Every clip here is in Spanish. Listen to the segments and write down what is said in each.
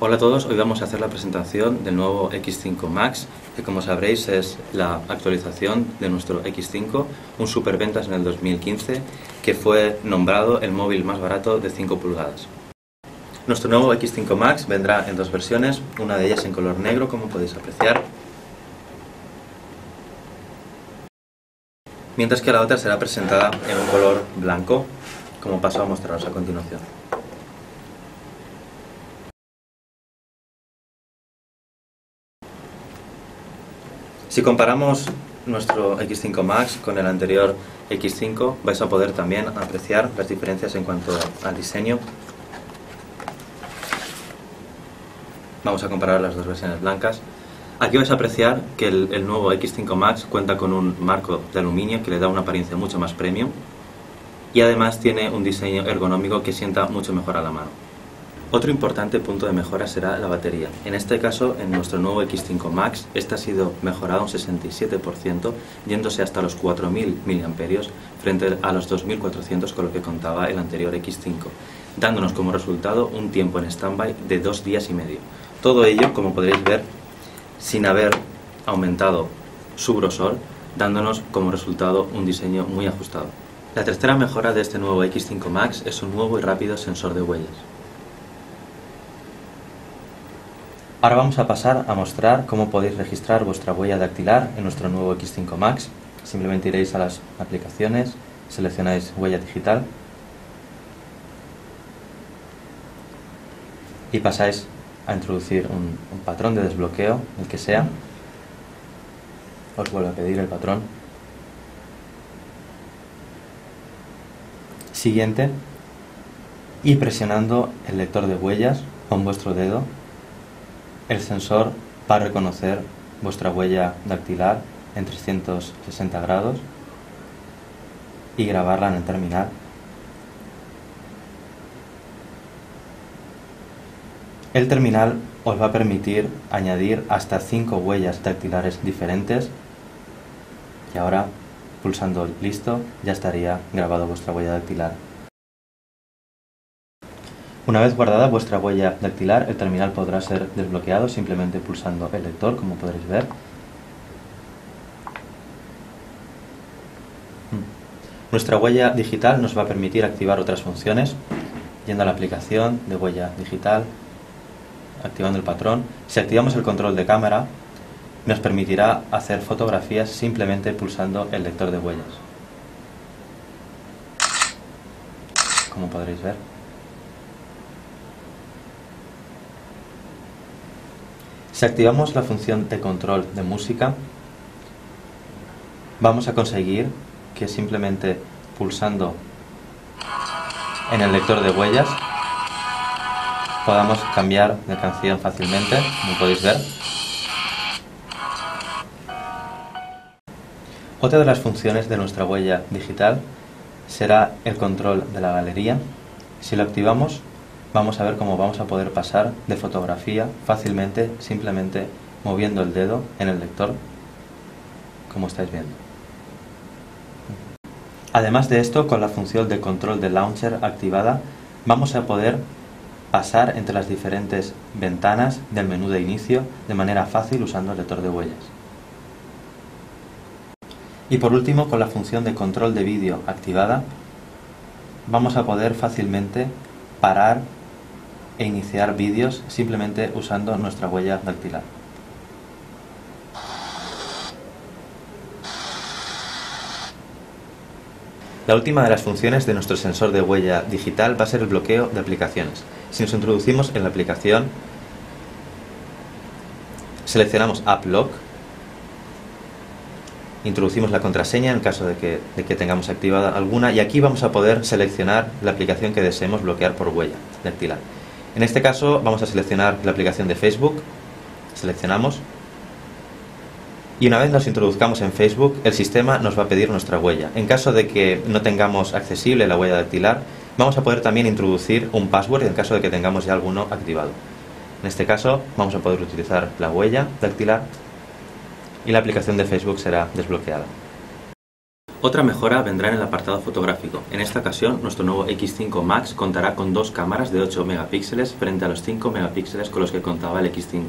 Hola a todos, hoy vamos a hacer la presentación del nuevo X5 Max, que como sabréis es la actualización de nuestro X5, un superventas en el 2015, que fue nombrado el móvil más barato de 5 pulgadas. Nuestro nuevo X5 Max vendrá en dos versiones, una de ellas en color negro, como podéis apreciar, mientras que la otra será presentada en un color blanco, como paso a mostraros a continuación. Si comparamos nuestro X5 Max con el anterior X5, vais a poder también apreciar las diferencias en cuanto al diseño. Vamos a comparar las dos versiones blancas. Aquí vais a apreciar que el, nuevo X5 Max cuenta con un marco de aluminio que le da una apariencia mucho más premium y además tiene un diseño ergonómico que sienta mucho mejor a la mano. Otro importante punto de mejora será la batería. En este caso, en nuestro nuevo X5 Max, esta ha sido mejorada un 67%, yéndose hasta los 4.000 mAh frente a los 2.400 con lo que contaba el anterior X5, dándonos como resultado un tiempo en standby de dos días y medio. Todo ello, como podréis ver, sin haber aumentado su grosor, dándonos como resultado un diseño muy ajustado. La tercera mejora de este nuevo X5 Max es un nuevo y rápido sensor de huellas. Ahora vamos a pasar a mostrar cómo podéis registrar vuestra huella dactilar en nuestro nuevo X5 Max. Simplemente iréis a las aplicaciones, seleccionáis huella digital y pasáis a introducir un, un, patrón de desbloqueo, el que sea. Os vuelvo a pedir el patrón. Siguiente. Y presionando el lector de huellas con vuestro dedo el sensor va a reconocer vuestra huella dactilar en 360 grados y grabarla en el terminal. El terminal os va a permitir añadir hasta 5 huellas dactilares diferentes y ahora pulsando listo ya estaría grabado vuestra huella dactilar. Una vez guardada vuestra huella dactilar, el terminal podrá ser desbloqueado simplemente pulsando el lector, como podréis ver. Mm. Nuestra huella digital nos va a permitir activar otras funciones, yendo a la aplicación de huella digital, activando el patrón. Si activamos el control de cámara, nos permitirá hacer fotografías simplemente pulsando el lector de huellas. Como podréis ver. Si activamos la función de control de música, vamos a conseguir que simplemente pulsando en el lector de huellas podamos cambiar de canción fácilmente, como podéis ver. Otra de las funciones de nuestra huella digital será el control de la galería. Si lo activamos, vamos a ver cómo vamos a poder pasar de fotografía fácilmente simplemente moviendo el dedo en el lector como estáis viendo. Además de esto, con la función de control de launcher activada, vamos a poder pasar entre las diferentes ventanas del menú de inicio de manera fácil usando el lector de huellas. Y por último, con la función de control de vídeo activada, vamos a poder fácilmente parar e iniciar vídeos simplemente usando nuestra huella dactilar. La última de las funciones de nuestro sensor de huella digital va a ser el bloqueo de aplicaciones. Si nos introducimos en la aplicación, seleccionamos App Lock, introducimos la contraseña en caso de que, de que, tengamos activada alguna y aquí vamos a poder seleccionar la aplicación que deseemos bloquear por huella dactilar. En este caso vamos a seleccionar la aplicación de Facebook, seleccionamos y una vez nos introduzcamos en Facebook el sistema nos va a pedir nuestra huella. En caso de que no tengamos accesible la huella dactilar vamos a poder también introducir un password en caso de que tengamos ya alguno activado. En este caso vamos a poder utilizar la huella dactilar y la aplicación de Facebook será desbloqueada. Otra mejora vendrá en el apartado fotográfico. En esta ocasión, nuestro nuevo X5 Max contará con dos cámaras de 8 megapíxeles frente a los 5 megapíxeles con los que contaba el X5.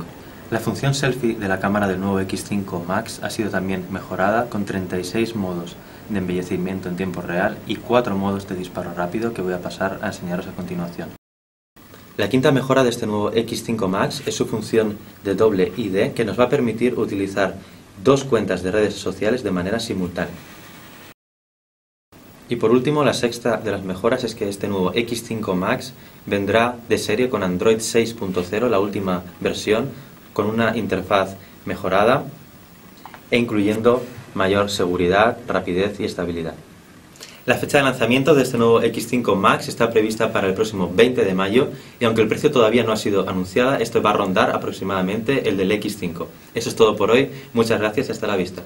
La función selfie de la cámara del nuevo X5 Max ha sido también mejorada con 36 modos de embellecimiento en tiempo real y 4 modos de disparo rápido que voy a pasar a enseñaros a continuación. La quinta mejora de este nuevo X5 Max es su función de doble ID que nos va a permitir utilizar dos cuentas de redes sociales de manera simultánea. Y por último, la sexta de las mejoras es que este nuevo X5 Max vendrá de serie con Android 6.0, la última versión, con una interfaz mejorada e incluyendo mayor seguridad, rapidez y estabilidad. La fecha de lanzamiento de este nuevo X5 Max está prevista para el próximo 20 de mayo y aunque el precio todavía no ha sido anunciado, esto va a rondar aproximadamente el del X5. Eso es todo por hoy, muchas gracias y hasta la vista.